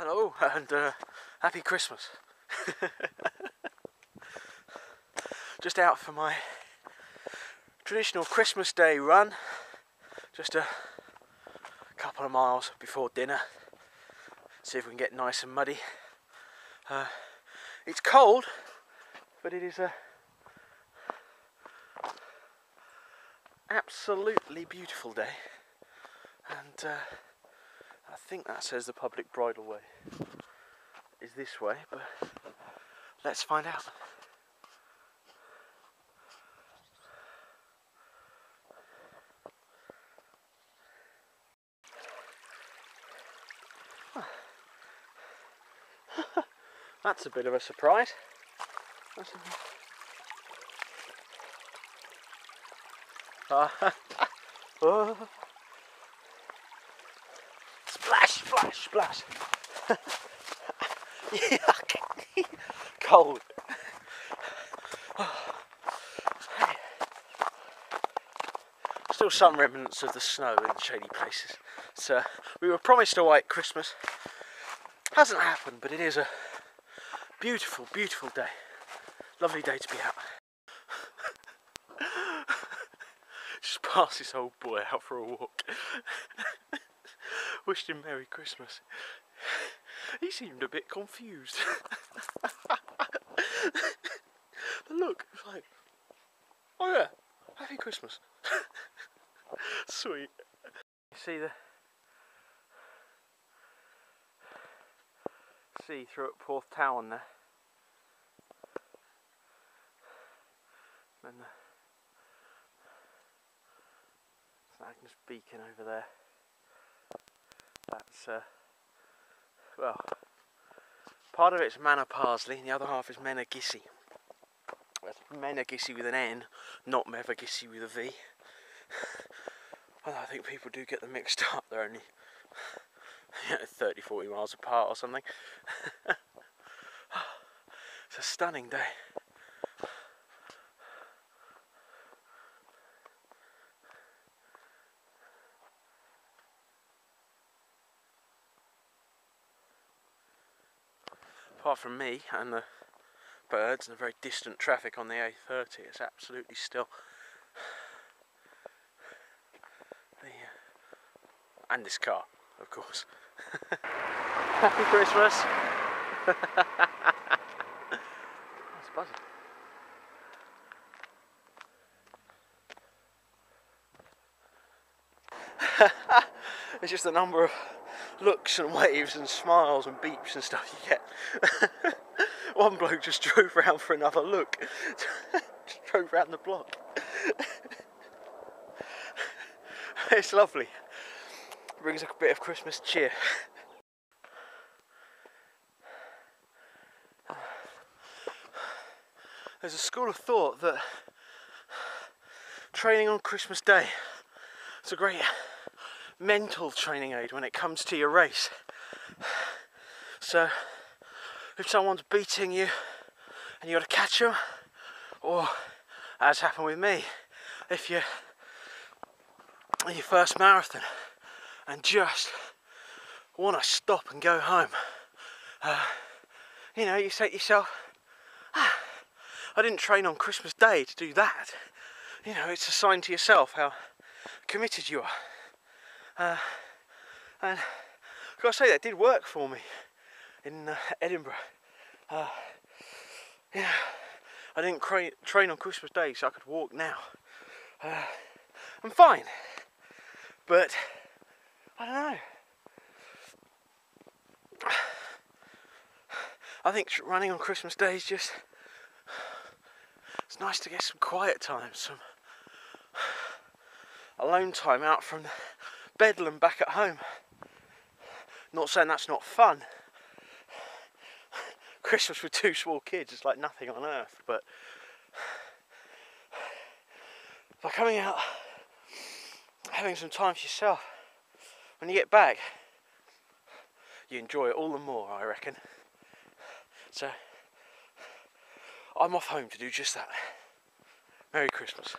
Hello and uh, happy Christmas. Just out for my traditional Christmas Day run. Just a couple of miles before dinner. See if we can get nice and muddy. Uh, it's cold, but it is a absolutely beautiful day. And uh, think that says the public bridle way is this way, but let's find out. That's a bit of a surprise. That's a... Ah. oh. Splash. Yuck. Cold. Still some remnants of the snow in shady places. So we were promised a white Christmas. Hasn't happened, but it is a beautiful, beautiful day. Lovely day to be out. Just pass this old boy out for a walk. Wished him Merry Christmas. He seemed a bit confused. the look was like, oh yeah, Happy Christmas. Sweet. You see the see through at Porthtowan there. And the Agnes Beacon over there. That's uh, well, part of it's Manor Parsley, and the other half is Menagissey. That's Menagissey with an N, not Mevagissey with a V. I think people do get them mixed up. They're only you know, 30, 40 miles apart or something. it's a stunning day. Apart from me and the birds and the very distant traffic on the A30, it's absolutely still. The, uh, and this car, of course. Happy Christmas! That's buzzing. it's just a number of looks and waves and smiles and beeps and stuff you get. One bloke just drove round for another look. just drove round the block. it's lovely. Brings a bit of Christmas cheer. There's a school of thought that training on Christmas Day is a great mental training aid when it comes to your race. So, if someone's beating you and you got to catch them, or as happened with me, if you're in your first marathon and just want to stop and go home, uh, you know, you say to yourself, ah, I didn't train on Christmas Day to do that. You know, it's a sign to yourself how committed you are. Uh, and I've got to say, that did work for me in uh, Edinburgh. Uh, yeah, I didn't train on Christmas Day, so I could walk now. Uh, I'm fine, but I don't know. I think running on Christmas Day is just it's nice to get some quiet time, some alone time out from the bedlam back at home. Not saying that's not fun. Christmas with two small kids is like nothing on earth, but by coming out, having some time for yourself, when you get back, you enjoy it all the more, I reckon. So, I'm off home to do just that. Merry Christmas.